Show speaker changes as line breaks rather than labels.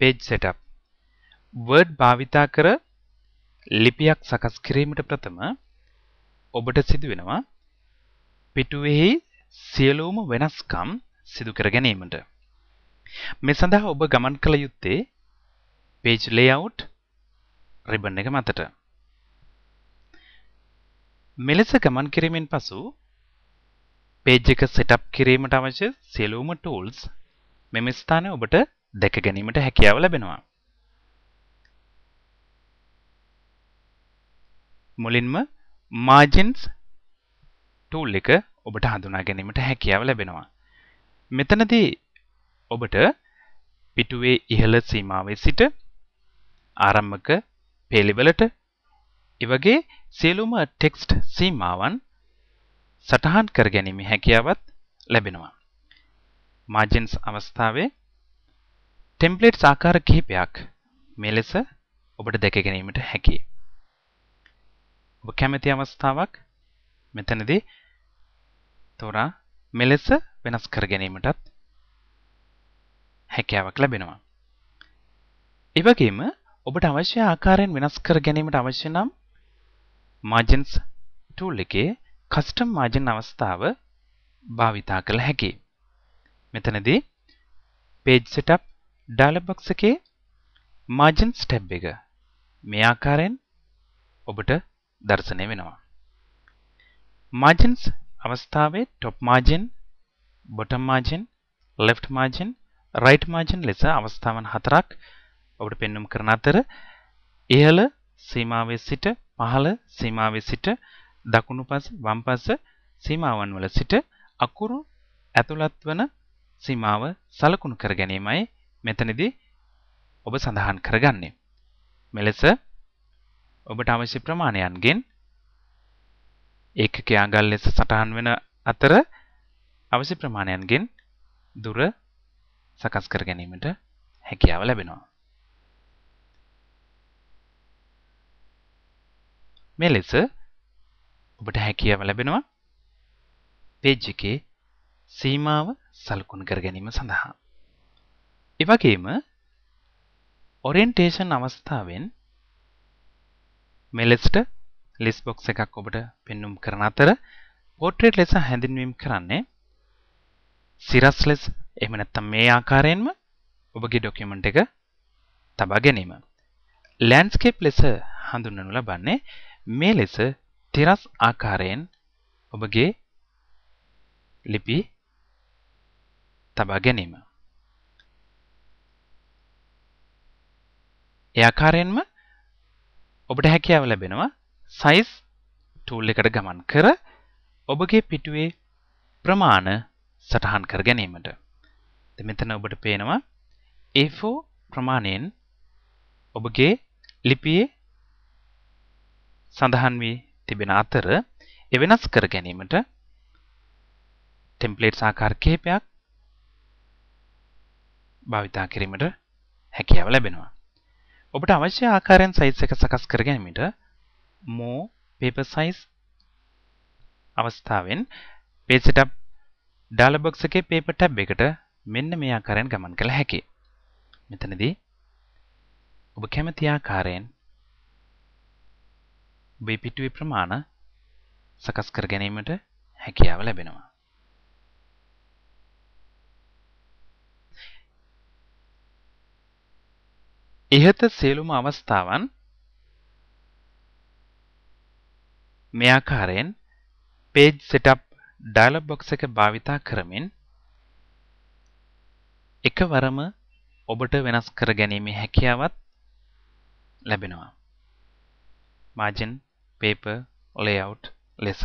page setup word භාවිතා කර ලිපියක් සකස් කිරීමට ප්‍රථම ඔබට සිදු වෙනවා පිටුවෙහි සියලුම වෙනස්කම් සිදු කර ගැනීමට. මේ සඳහා ඔබ ගමන් කළ යුත්තේ page layout ribbon එක මතට. මෙලෙස ගමන් කිරීමෙන් පසු page එක setup කිරීමට අවශ්‍ය සියලුම tools මෙම ස්ථානයේ ඔබට දැක ගැනීමට හැකියාව ලැබෙනවා. මුලින්ම margins tool එක ඔබට හඳුනා ගැනීමට හැකියාව ලැබෙනවා. මෙතනදී ඔබට පිටුවේ ඉහළ සීමාවේ සිට ආරම්භක පේලිවලට එවගේ සියලුම ටෙක්ස්ට් සීමාවන් සටහන් කර ගැනීමේ හැකියාවත් ලැබෙනවා. මාර්ජින්ස් අවස්ථාවේ ටෙම්ප්ලේට්ස් ආකාර කිහිපයක් මේ ලෙස ඔබට දැක ගැනීමට හැකියි. ඔබ කැමති අවස්ථාවක් මෙතනදී තෝරා මෙලෙස වෙනස් කර ගැනීමටත් හැකියාවක් ලැබෙනවා. එවැගේම ඔබට අවශ්‍ය ආකාරයෙන් වෙනස් කර ගැනීමට අවශ්‍ය නම් margins tool එකේ custom margin අවස්ථාව භාවිතා කළ හැකියි. මෙතනදී page setup dialog box එකේ margins tab එක මේ ආකාරයෙන් ඔබට දර්ශනය වෙනවා. margins අවස්ථාවේ top margin, bottom margin, left margin, right margin ලෙස අවස්ථාවන් හතරක් ඔබට පෙන්눔 කරන අතර ඉහළ සීමාවේ සිට පහළ සීමාවේ සිට දකුණු පස වම් පස සීමාවන් වල සිට අකුරු ඇතුළත් වන සීමාව සලකුණු කර ගැනීමයි මෙතනදී ඔබ සඳහන් කරගන්නේ. මෙලෙස ඔබට අවශ්‍ය ප්‍රමාණයන්ගෙන් ඒකක අඟල් ලෙස සටහන් වෙන අතර අවශ්‍ය ප්‍රමාණයන්ගෙන් දුර සකස් කර ගැනීමට හැකියාව ලැබෙනවා. මේ ලෙස ඔබට හැකියාව ලැබෙනවා පේජ් එකේ සීමාව සලකුණු කර ගැනීම සඳහා. ඒ වගේම ඔරියන්ටේෂන් අවස්ථාවෙන් මෙලෙසට ලිස්ට් බොක්ස් එකක් ඔබට පෙන්눔 කරන අතර පෝර්ට්‍රේට් ලෙස හැඳින්වීම කරන්නේ සිරස් ලෙස එහෙම නැත්නම් මේ ආකාරයෙන්ම ඔබගේ ડોකියුමන්ට් එක තබා ගැනීම. ලෑන්ඩ්ස්කේප් ලෙස හඳුන්වනු ලබන්නේ මේ ලෙස තිරස් ආකාරයෙන් ඔබගේ ලිපි තබා ගැනීම. ඒ ආකාරයෙන්ම ඔබට හැකියාව ලැබෙනවා සයිස් ටූල් එකට ගමන් කර ඔබගේ පිටුවේ ප්‍රමාණ සටහන් කර ගැනීමට. මෙතන ඔබට පේනවා A4 ප්‍රමාණයෙන් ඔබගේ ලිපියේ සඳහන් වී තිබෙන අතර එවෙනස් කර ගැනීමට ටෙම්ප්ලේට්ස් ආකාර කිහිපයක් භාවිතා කිරීමට හැකියාව ලැබෙනවා. ඔබට අවශ්‍ය ආකාරයෙන් සයිස් එක සකස් කර ගැනීමට more paper size අවස්ථාවෙන් page setup dialog box එකේ paper tab එකට මෙන්න මේ ආකාරයෙන් ගමන් කළ හැකියි. මෙතනදී ඔබ කැමති ආකාරයෙන් ඔබේ පිටුවේ ප්‍රමාණ සකස් කර ගැනීමට හැකියාව ලැබෙනවා. ඉහත සියලුම අවස්ථාවන් මේ ආකාරයෙන් page setup dialog box එක භාවිතා කරමින් එකවරම ඔබට වෙනස් කර ගැනීමේ හැකියාවත් ලැබෙනවා. margin paper layout ලෙස